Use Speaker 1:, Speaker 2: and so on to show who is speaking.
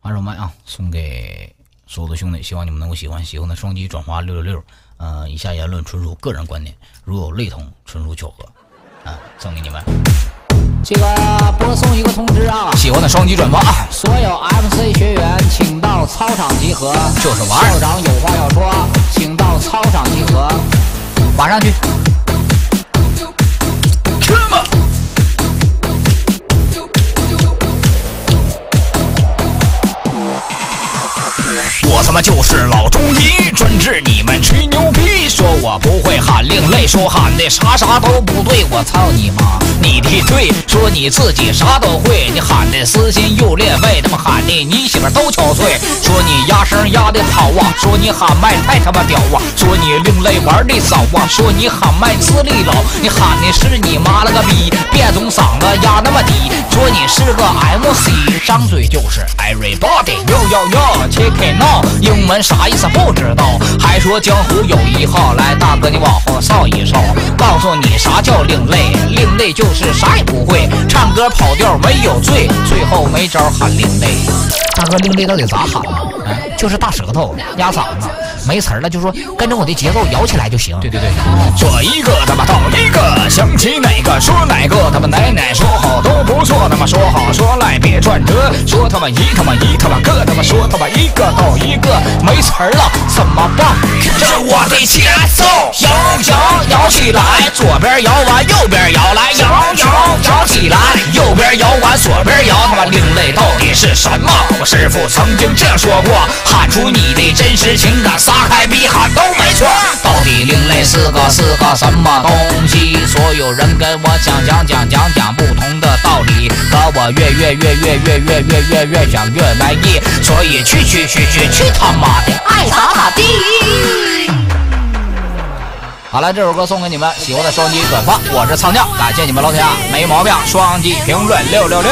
Speaker 1: 二手麦啊，送给所有的兄弟，希望你们能够喜欢。喜欢的双击转发六六六。呃，以下言论纯属个人观点，如有雷同，纯属巧合。啊，送给你们。
Speaker 2: 这个播送一个通知啊，
Speaker 1: 喜欢的双击转发啊。
Speaker 2: 所有 MC 学员请到操场集合。
Speaker 1: 就是玩儿。
Speaker 2: 校长有话要说，请到操场集合。
Speaker 1: 马上去。他妈就是老中医，专治你们吹牛逼，说我不会喊另类，说喊的啥啥都不对，我操你妈！你的对，说你自己啥都会，你喊的撕心又裂肺，他妈喊的你媳妇都憔悴，说你压声压的好啊，说你喊麦太他妈屌啊，说你另类玩的早啊，说你喊麦资历老，你喊的是你妈了个逼，别总嗓子压那么低，说你是个 MC，张嘴就是 everybody，yo yo yo check it now。英文啥意思不知道，还说江湖有一号，来大哥你往后扫一扫，告诉你啥叫另类，另类就是啥也不会，歌跑调没有罪，最后没招喊另类。大哥另类到底咋喊呢？就是大舌头压嗓子，没词儿了就说跟着我的节奏摇起来就行。对对对，左一个他妈倒一个，想起哪个说哪个，他妈奶奶说好都不错，他妈说好说赖别转折，说他妈一他妈一他妈个，他妈说他妈一个倒一个没词儿了怎么办？跟着我的节奏摇摇摇起来，左边摇完右边摇另类到底是什么？我师傅曾经这样说过。喊出你的真实情感，撒开逼喊都没错。到底另类是个是个什么东西？所有人跟我讲讲讲讲讲不同的道理，可我越越越越越越越越越想越满意。所以去去去去去他妈的，爱咋咋地。好了，这首歌送给你们，喜欢的双击转发。我是苍将，感谢你们老铁啊，没毛病，双击评论六六六。